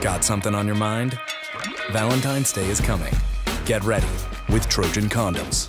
Got something on your mind? Valentine's Day is coming. Get ready with Trojan condoms.